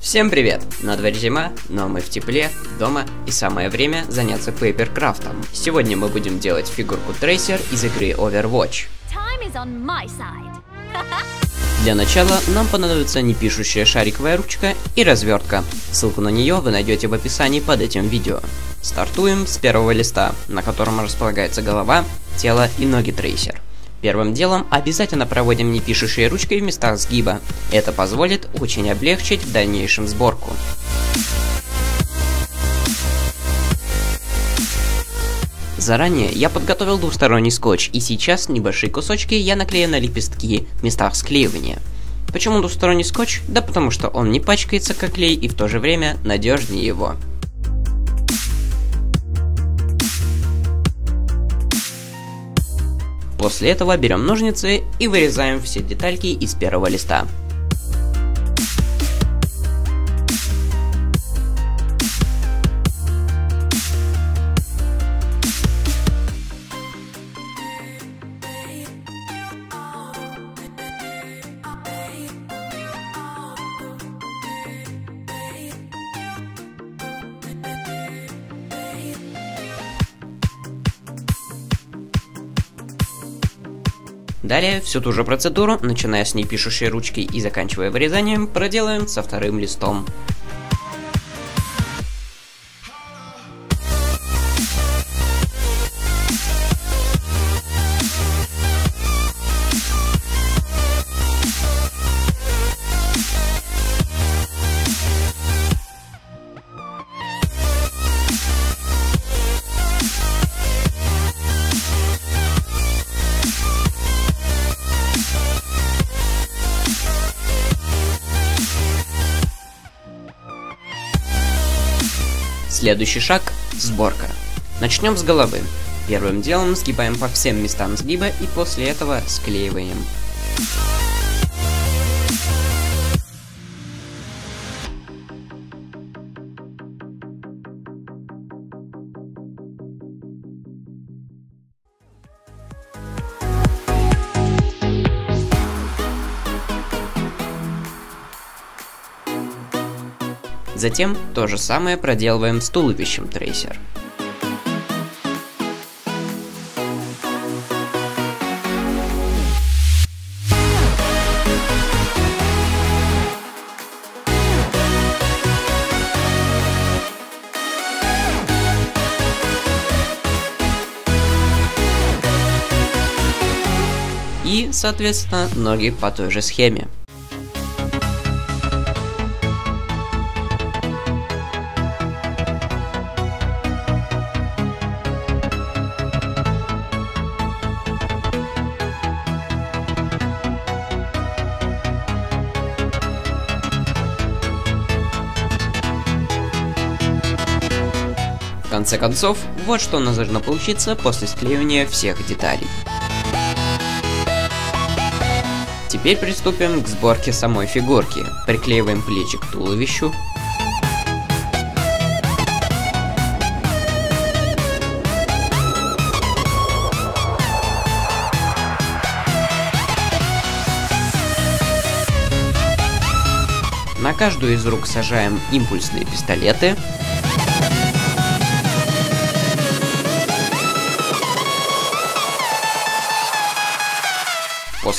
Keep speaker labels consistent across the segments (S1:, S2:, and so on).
S1: Всем привет! На дворе зима, но мы в тепле, дома и самое время заняться пейперкрафтом. Сегодня мы будем делать фигурку Трейсер из игры Overwatch. Для начала нам понадобится непишущая шариковая ручка и развертка. Ссылку на нее вы найдете в описании под этим видео. Стартуем с первого листа, на котором располагается голова, тело и ноги Трейсер. Первым делом обязательно проводим непишущей ручкой в местах сгиба. Это позволит очень облегчить в дальнейшем сборку. Заранее я подготовил двусторонний скотч, и сейчас небольшие кусочки я наклею на лепестки в местах склеивания. Почему двусторонний скотч? Да потому что он не пачкается как клей и в то же время надежнее его. После этого берем ножницы и вырезаем все детальки из первого листа. Далее всю ту же процедуру, начиная с непишущей ручки и заканчивая вырезанием, проделаем со вторым листом. Следующий шаг – сборка. Начнем с головы. Первым делом сгибаем по всем местам сгиба и после этого склеиваем. Затем то же самое проделываем с туловищем трейсер. И, соответственно, ноги по той же схеме. Конце концов, вот что у нас должно получиться после склеивания всех деталей. Теперь приступим к сборке самой фигурки. Приклеиваем плечи к туловищу. На каждую из рук сажаем импульсные пистолеты.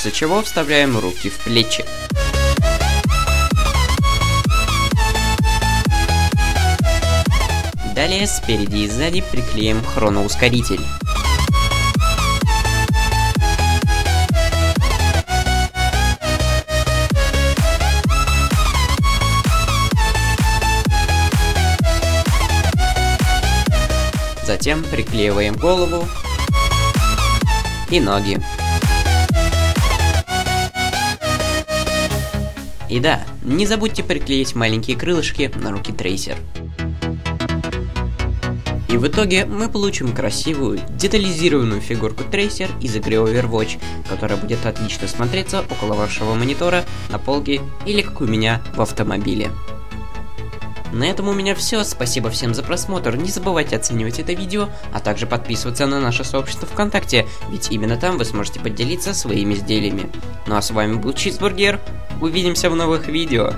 S1: После чего вставляем руки в плечи. Далее спереди и сзади приклеим хроноускоритель. Затем приклеиваем голову и ноги. И да, не забудьте приклеить маленькие крылышки на руки трейсер. И в итоге мы получим красивую, детализированную фигурку трейсер из игры Overwatch, которая будет отлично смотреться около вашего монитора, на полке или как у меня в автомобиле. На этом у меня все, спасибо всем за просмотр, не забывайте оценивать это видео, а также подписываться на наше сообщество ВКонтакте, ведь именно там вы сможете поделиться своими изделиями. Ну а с вами был Чизбургер, увидимся в новых видео.